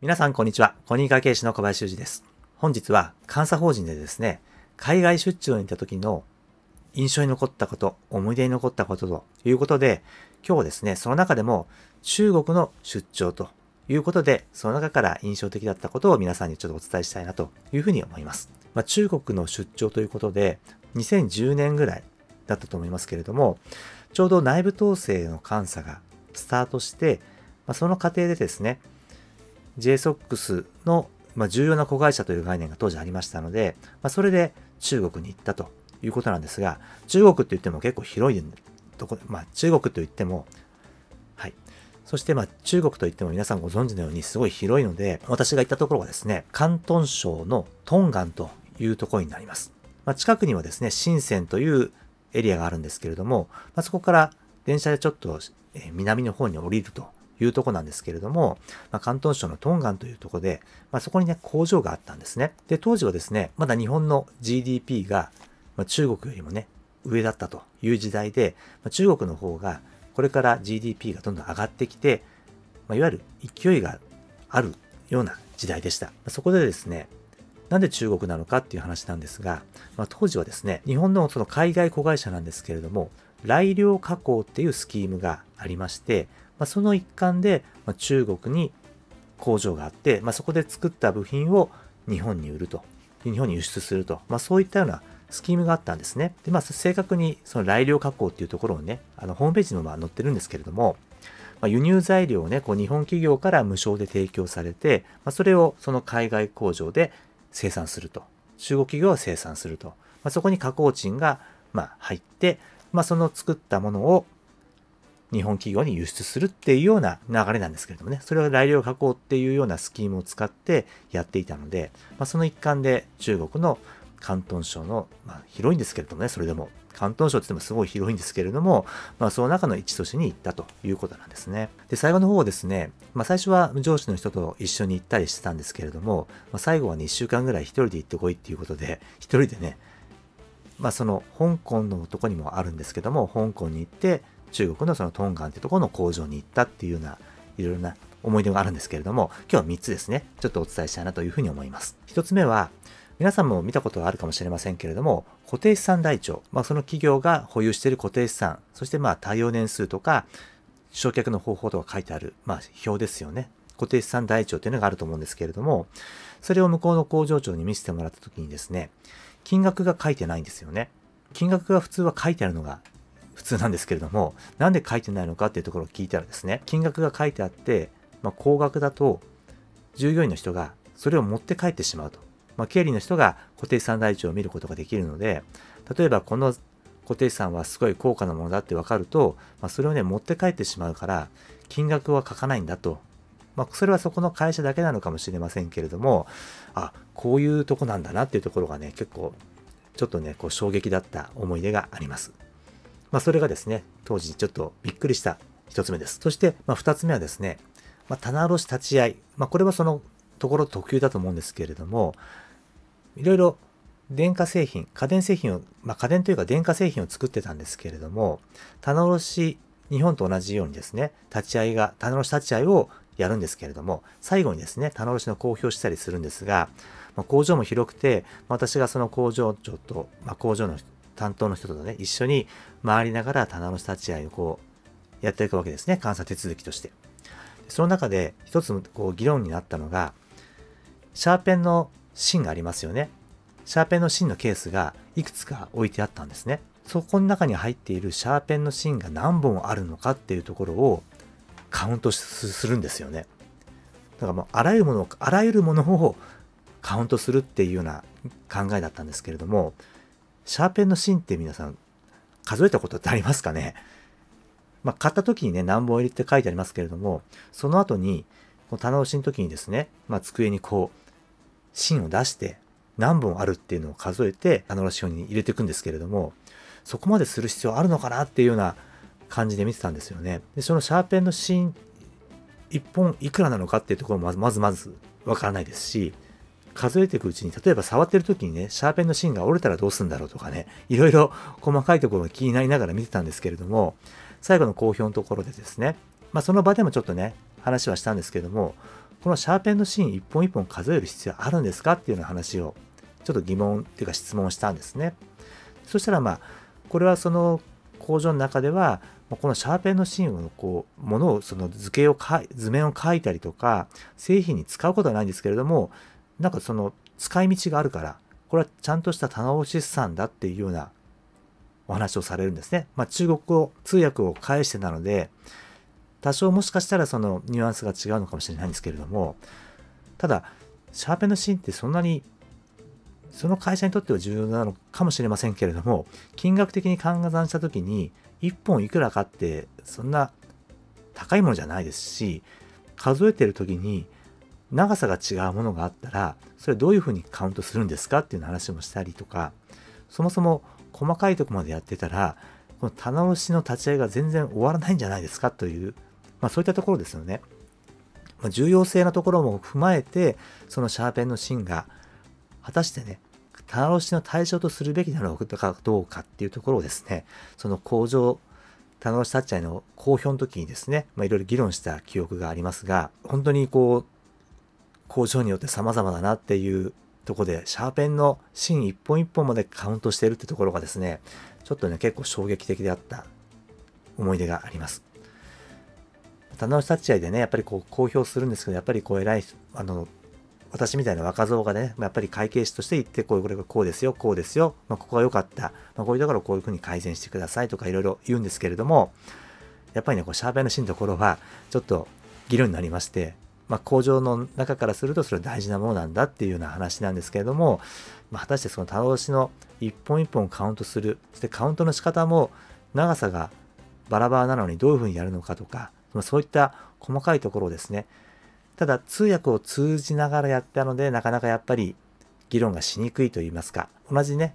皆さん、こんにちは。コニー会計士の小林修二です。本日は、監査法人でですね、海外出張に行った時の印象に残ったこと、思い出に残ったことということで、今日はですね、その中でも中国の出張ということで、その中から印象的だったことを皆さんにちょっとお伝えしたいなというふうに思います。まあ、中国の出張ということで、2010年ぐらいだったと思いますけれども、ちょうど内部統制の監査がスタートして、まあ、その過程でですね、JSOX の、まあ、重要な子会社という概念が当時ありましたので、まあ、それで中国に行ったということなんですが、中国って言っても結構広いとこ、まあ、中国と言っても、はい。そして、まあ、中国といっても皆さんご存知のようにすごい広いので、私が行ったところはですね、広東省のトンガンというところになります。まあ、近くにはですね、深センというエリアがあるんですけれども、まあ、そこから電車でちょっと南の方に降りるというとこなんですけれども、まあ、広東省のトンガンというとこで、まあ、そこにね、工場があったんですね。で、当時はですね、まだ日本の GDP が、まあ、中国よりもね、上だったという時代で、まあ、中国の方がこれから GDP がどんどん上がってきて、まあ、いわゆる勢いがあるような時代でした。そこでですね、なんで中国なのかっていう話なんですが、まあ、当時はですね、日本のその海外子会社なんですけれども、来量加工っていうスキームがありまして、まあ、その一環で、まあ、中国に工場があって、まあ、そこで作った部品を日本に売ると、日本に輸出すると、まあ、そういったようなスキームがあったんですね。で、まあ、正確にその来量加工っていうところをね、あのホームページにも載ってるんですけれども、まあ、輸入材料をね、こう日本企業から無償で提供されて、まあ、それをその海外工場で生産すると。中国企業は生産すると。まあ、そこに加工賃がまあ入って、まあ、その作ったものを日本企業に輸出するっていうような流れなんですけれどもね、それを来量加工っていうようなスキームを使ってやっていたので、まあ、その一環で中国の広東省の、まあ、広いんですけれどもね、それでも、広東省って言ってもすごい広いんですけれども、まあ、その中の一都市に行ったということなんですね。で、最後の方ですね、まあ、最初は上司の人と一緒に行ったりしてたんですけれども、まあ、最後はね、1週間ぐらい一人で行ってこいっていうことで、一人でね、まあ、その香港のとこにもあるんですけども、香港に行って、中国のそのトンガンってところの工場に行ったっていうような、いろいろな思い出があるんですけれども、今日は3つですね、ちょっとお伝えしたいなというふうに思います。1つ目は、皆さんも見たことがあるかもしれませんけれども、固定資産台帳、まあ、その企業が保有している固定資産、そしてまあ対応年数とか、償却の方法とか書いてある、まあ、表ですよね。固定資産台帳っていうのがあると思うんですけれども、それを向こうの工場長に見せてもらった時にですね、金額が書いてないんですよね。金額が普通は書いてあるのが普通なんですけれども、なんで書いてないのかっていうところを聞いたらですね、金額が書いてあって、まあ、高額だと、従業員の人がそれを持って帰ってしまうと。まあ、経理の人が固定資産台帳を見ることができるので、例えばこの固定資産はすごい高価なものだって分かると、まあ、それをね、持って帰ってしまうから、金額は書かないんだと。まあ、それはそこの会社だけなのかもしれませんけれども、あ、こういうとこなんだなっていうところがね、結構、ちょっとね、こう衝撃だった思い出があります。まあ、それがですね、当時ちょっとびっくりした一つ目です。そして、まあ、二つ目はですね、まあ、棚卸し立ち会い。まあ、これはそのところ特有だと思うんですけれども、いろいろ電化製品、家電製品を、まあ、家電というか電化製品を作ってたんですけれども、棚卸し、日本と同じようにですね、立ち会いが、棚卸し立ち会いをやるんですけれども、最後にですね、棚卸しの公表したりするんですが、まあ、工場も広くて、私がその工場長と、まあ、工場の担当の人とね、一緒に回りながら棚の立ち会いをこう、やっていくわけですね。監査手続きとして。その中で一つこう議論になったのが、シャーペンの芯がありますよね。シャーペンの芯のケースがいくつか置いてあったんですね。そこの中に入っているシャーペンの芯が何本あるのかっていうところをカウントするんですよね。だからもうあらゆるものをあらゆるものをカウントするっていうような考えだったんですけれども、シャーペンの芯って皆さん数えたことってありますかね？まあ、買った時にね、何本入れって書いてありますけれども、その後に、この棚押しの時にですね、まあ、机にこう、芯を出して、何本あるっていうのを数えて、棚押し表に入れていくんですけれども、そこまでする必要あるのかなっていうような感じで見てたんですよね。で、そのシャーペンの芯、1本いくらなのかっていうところもまずまずわからないですし、数えていくうちに、例えば触ってる時にね、シャーペンの芯が折れたらどうするんだろうとかね、いろいろ細かいところが気になりながら見てたんですけれども、最後の公表のところでですね、まあその場でもちょっとね、話はしたんですけども、このシャーペンの芯一本一本数える必要あるんですかっていうような話をちょっと疑問っていうか質問したんですね。そしたらまあこれはその工場の中ではこのシャーペンの芯をこうものをその図形を図面を描いたりとか製品に使うことはないんですけれどもなんかその使い道があるからこれはちゃんとした棚卸資産だっていうようなお話をされるんですね。まあ、中国語通訳を返してなので多少もしかしたらそのニュアンスが違うのかもしれないんですけれどもただシャーペンの芯ってそんなにその会社にとっては重要なのかもしれませんけれども金額的に換算した時に1本いくらかってそんな高いものじゃないですし数えてる時に長さが違うものがあったらそれどういうふうにカウントするんですかっていう話もしたりとかそもそも細かいとこまでやってたらこの棚卸しの立ち会いが全然終わらないんじゃないですかという、まあ、そういったところですよね。ま、重要性のところも踏まえてそのシャーペンの芯が果たしてね棚卸しの対象とするべきなのかどうかっていうところをですねその工場棚卸し立ち会いの公表の時にですね、まあ、いろいろ議論した記憶がありますが本当にこう工場によって様々だなっていうとこで、シャーペンの芯一本一本までカウントしてるってところがですね、ちょっとね、結構衝撃的であった思い出があります。棚押し立ち会いでね、やっぱりこう公表するんですけど、やっぱりこう偉い、あの、私みたいな若造がね、やっぱり会計士として言って、こう、これがこうですよ、こうですよ、まあ、ここが良かった、まあ、こういうところをこういうふうに改善してくださいとかいろいろ言うんですけれども、やっぱりね、こうシャーペンの芯のところは、ちょっと議論になりまして、まあ、工場の中からするとそれは大事なものなんだっていうような話なんですけれども、まあ、果たしてその棚押しの一本一本カウントするそしてカウントの仕方も長さがバラバラなのにどういうふうにやるのかとかそういった細かいところをですねただ通訳を通じながらやったのでなかなかやっぱり議論がしにくいと言いますか同じね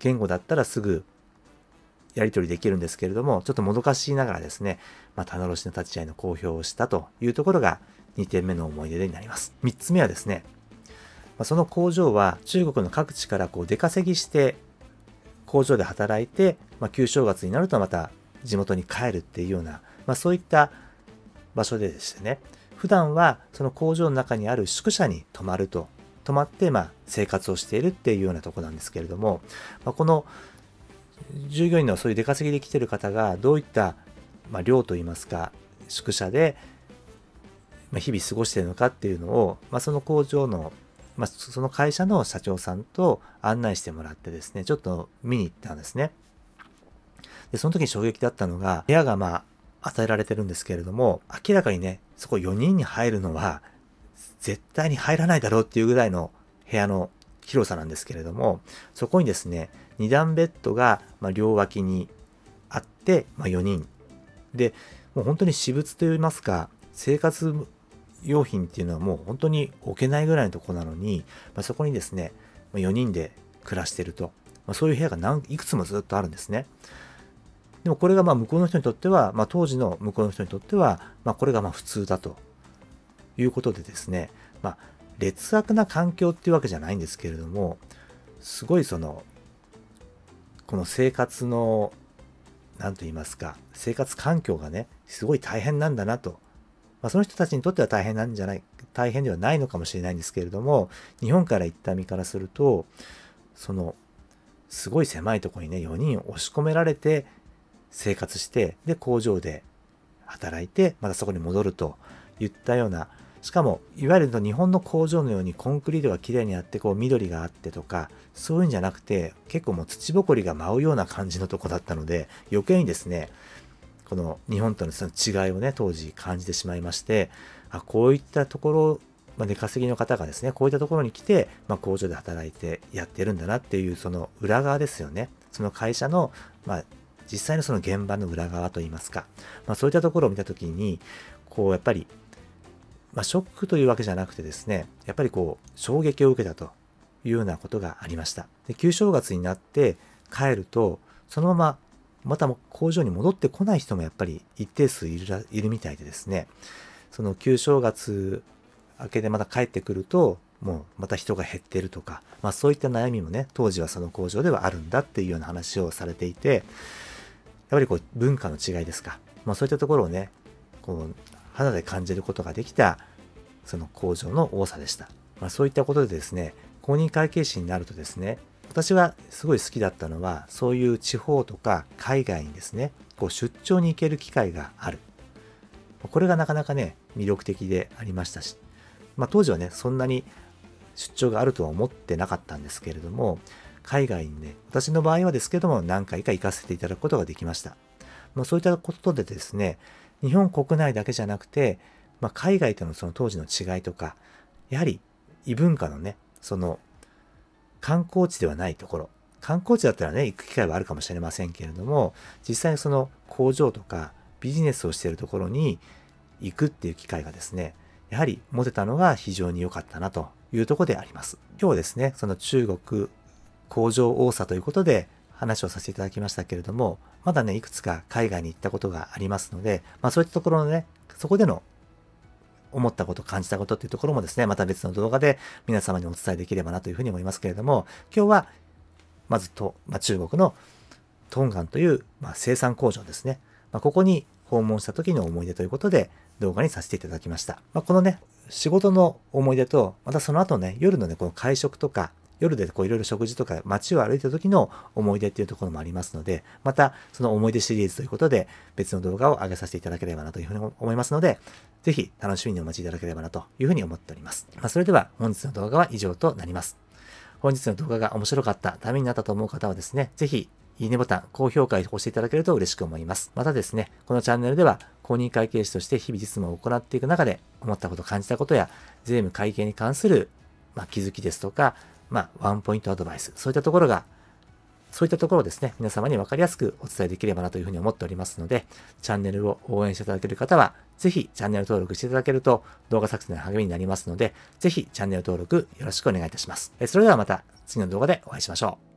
言語だったらすぐやり取りできるんですけれどもちょっともどかしいながらですね、まあ、棚卸しの立ち会いの公表をしたというところが2点目の思い出になります。3つ目はですね、その工場は中国の各地からこう出稼ぎして工場で働いて、まあ、旧正月になるとまた地元に帰るっていうような、まあ、そういった場所ででしてね、普段はその工場の中にある宿舎に泊まると、泊まってまあ生活をしているっていうようなとこなんですけれども、まあ、この従業員のそういう出稼ぎで来てる方がどういった、まあ、寮といいますか宿舎で日々過ごしてるのかっていうのを、まあ、その工場の、まあ、その会社の社長さんと案内してもらってですね、ちょっと見に行ったんですね。で、その時に衝撃だったのが、部屋がまあ、与えられてるんですけれども、明らかにね、そこ4人に入るのは、絶対に入らないだろうっていうぐらいの部屋の広さなんですけれども、そこにですね、2段ベッドが、ま両脇にあって、まあ、4人。で、もう本当に私物といいますか、生活用品っていうのはもう本当に置けないぐらいのとこなのに、まあ、そこにですね、ま4人で暮らしてると、まあ、そういう部屋が何いくつもずっとあるんですね。でもこれがまあ向こうの人にとっては、まあ、当時の向こうの人にとっては、まあ、これがまあ普通だということでですね、まあ、劣悪な環境っていうわけじゃないんですけれども、すごいその、この生活の、何と言いますか、生活環境がね、すごい大変なんだなとまあ、その人たちにとっては大変なんじゃない、大変ではないのかもしれないんですけれども、日本から行った身からすると、その、すごい狭いとこにね、4人押し込められて生活して、で、工場で働いて、またそこに戻るといったような、しかも、いわゆる日本の工場のようにコンクリートがきれいにあって、こう緑があってとか、そういうんじゃなくて、結構もう土ぼこりが舞うような感じのとこだったので、余計にですね、この日本とのその違いをね、当時感じてしまいまして、あこういったところ、まあ、出稼ぎの方がですね、こういったところに来て、まあ、工場で働いてやってるんだなっていう、その裏側ですよね。その会社の、まあ、実際のその現場の裏側といいますか、まあ、そういったところを見たときに、こう、やっぱり、まあ、ショックというわけじゃなくてですね、やっぱりこう、衝撃を受けたというようなことがありました。で、旧正月になって帰ると、そのまままた工場に戻ってこない人もやっぱり一定数いるいるみたいでですね、その旧正月明けでまた帰ってくると、もうまた人が減ってるとか、まあそういった悩みもね、当時はその工場ではあるんだっていうような話をされていて、やっぱりこう文化の違いですか。まあそういったところをね、こう肌で感じることができたその工場の多さでした。まあ、そういったことでですね、公認会計士になるとですね、私はすごい好きだったのは、そういう地方とか海外にですね、こう出張に行ける機会がある。これがなかなかね、魅力的でありましたし、まあ、当時はね、そんなに出張があるとは思ってなかったんですけれども、海外にね、私の場合はですけども、何回か行かせていただくことができました。まあ、そういったことでですね、日本国内だけじゃなくて、まあ、海外とのその当時の違いとか、やはり異文化のね、その観光地ではないところ、観光地だったらね、行く機会はあるかもしれませんけれども、実際にその工場とかビジネスをしているところに行くっていう機会がですね、やはり持てたのが非常に良かったなというところであります。今日はですね、その中国工場多さということで話をさせていただきましたけれども、まだね、いくつか海外に行ったことがありますので、まあそういったところのね、そこでの思ったこと、感じたことっていうところもですね、また別の動画で皆様にお伝えできればなというふうに思いますけれども、今日は、まずと、まあ、中国のトンガンという、まあ、生産工場ですね。まあ、ここに訪問した時の思い出ということで動画にさせていただきました。まあ、このね、仕事の思い出と、またその後ね、夜のね、この会食とか、夜でこういろいろ食事とか街を歩いた時の思い出っていうところもありますので、またその思い出シリーズということで別の動画を上げさせていただければなというふうに思いますので、ぜひ楽しみにお待ちいただければなというふうに思っております。まあ、それでは本日の動画は以上となります。本日の動画が面白かった、ためになったと思う方はですね、ぜひいいねボタン、高評価を押していただけると嬉しく思います。またですね、このチャンネルでは公認会計士として日々実務を行っていく中で思ったこと、感じたことや税務会計に関する、まあ、気づきですとか、まあ、ワンポイントアドバイス、そういったところが、そういったところをですね、皆様に分かりやすくお伝えできればなというふうに思っておりますので、チャンネルを応援していただける方は、ぜひチャンネル登録していただけると動画作成の励みになりますので、ぜひチャンネル登録よろしくお願いいたします。それではまた次の動画でお会いしましょう。